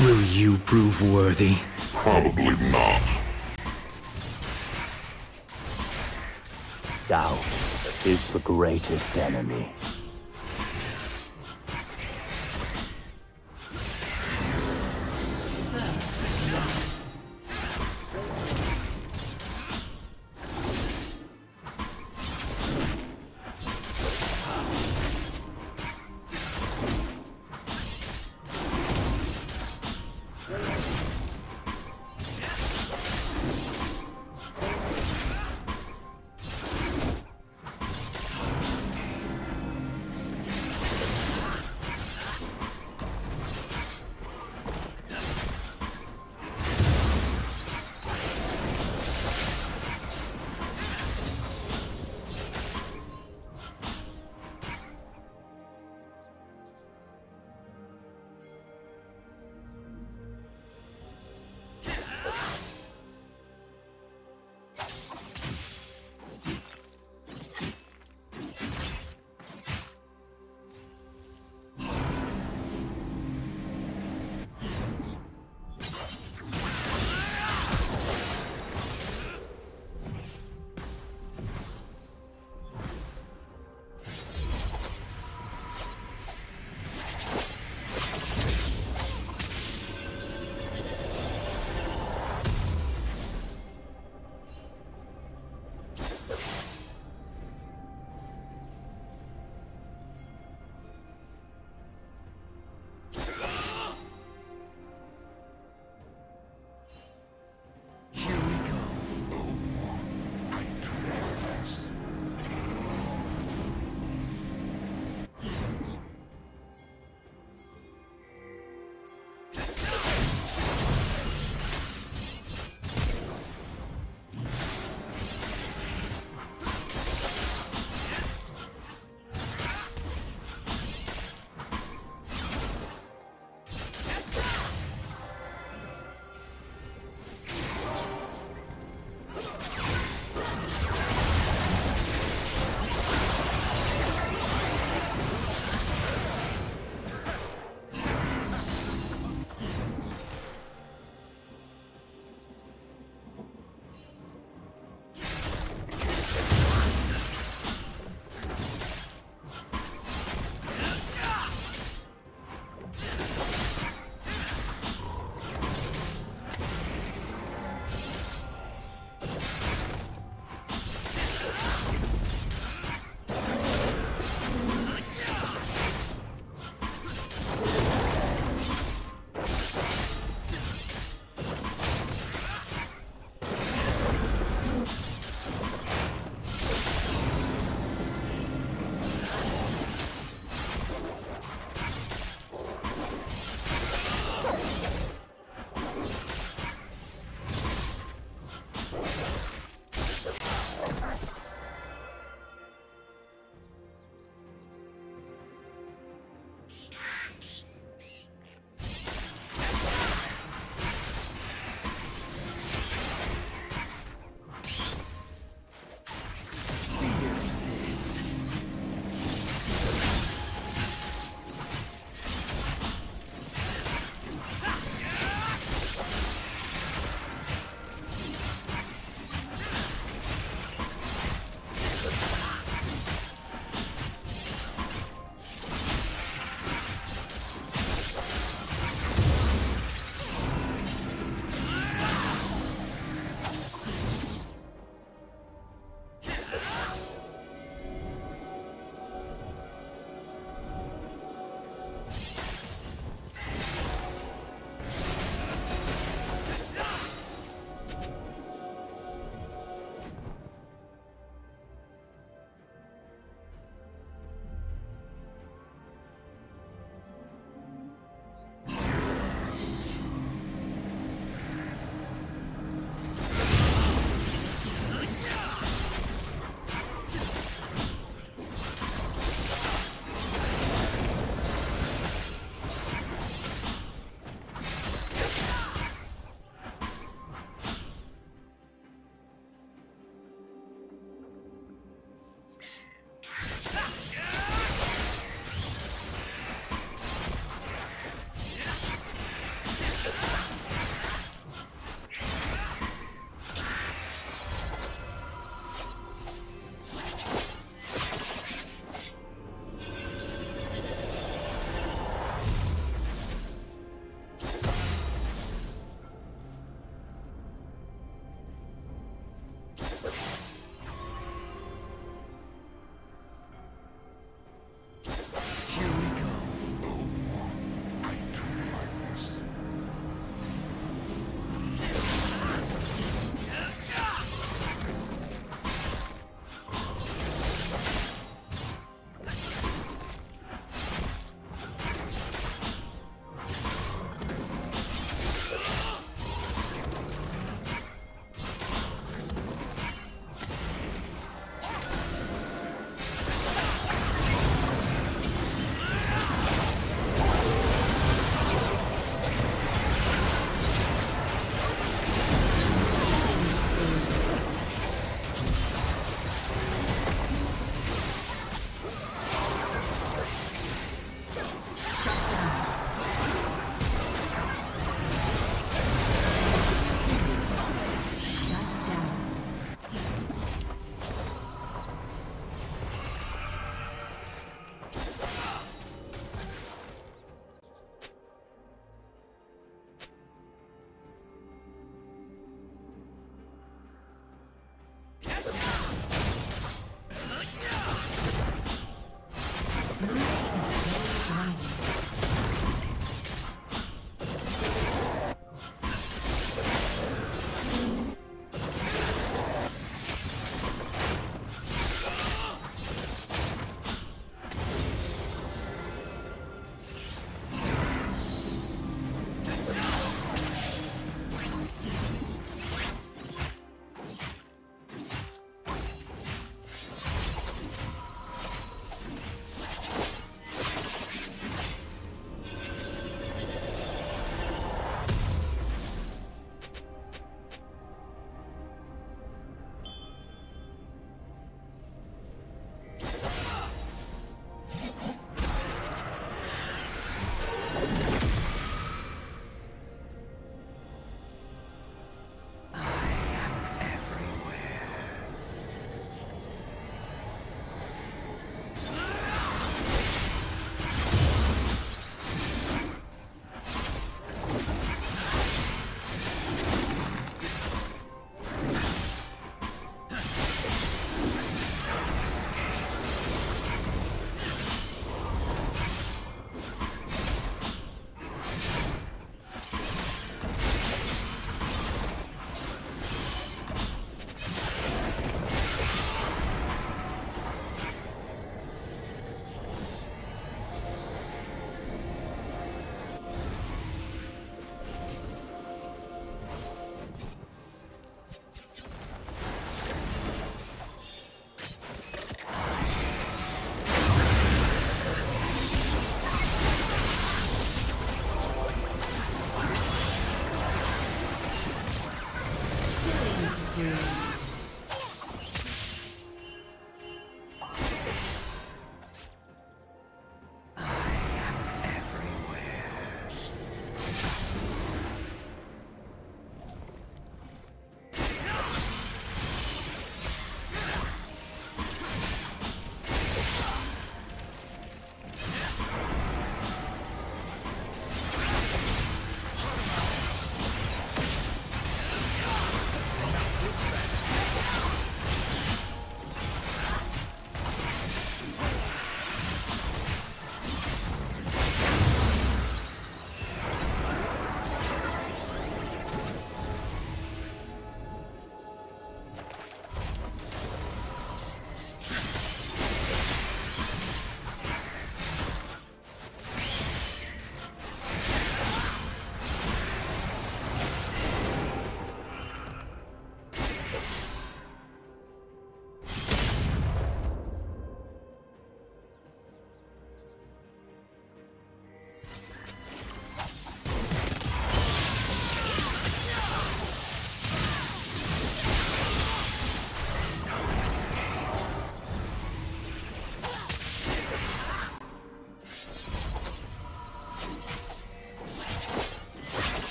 Will you prove worthy? Probably not. Doubt is the greatest enemy.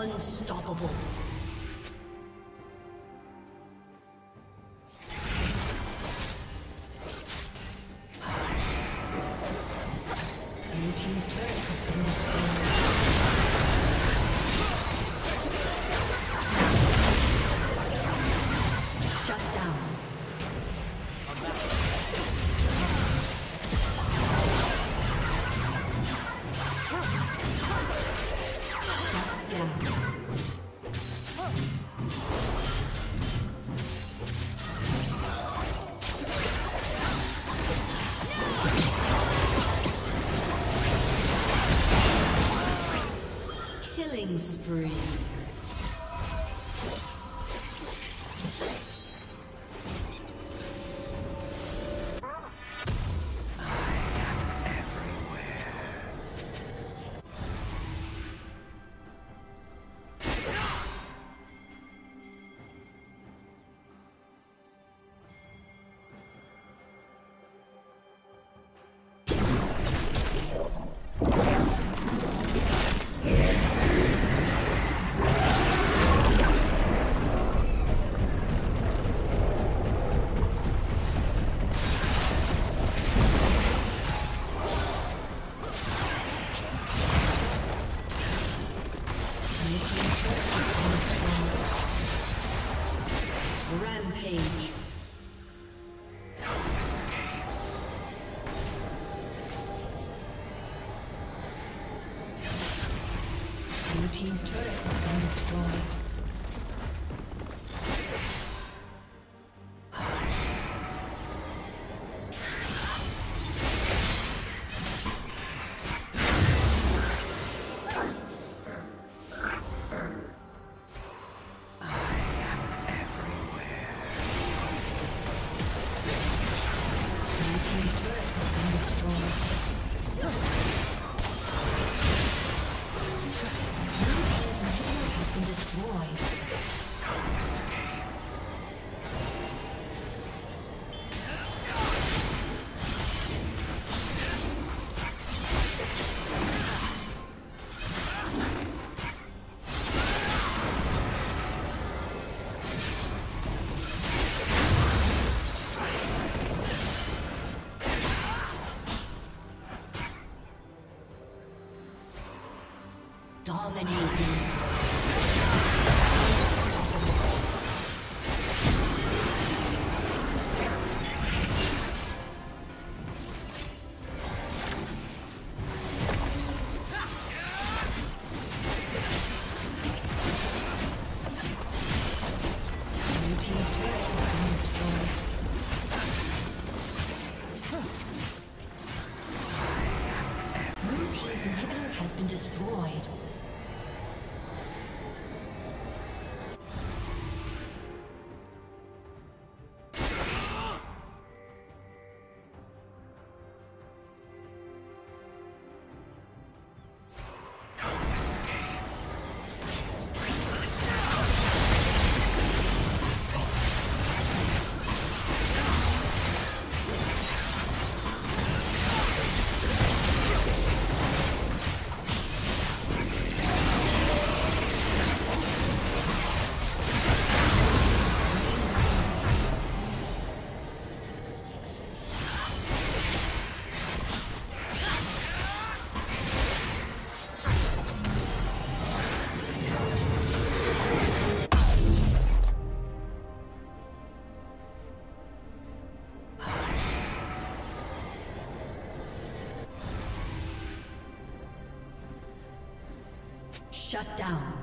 Unstoppable. Killing spree. Dominating. Shut down.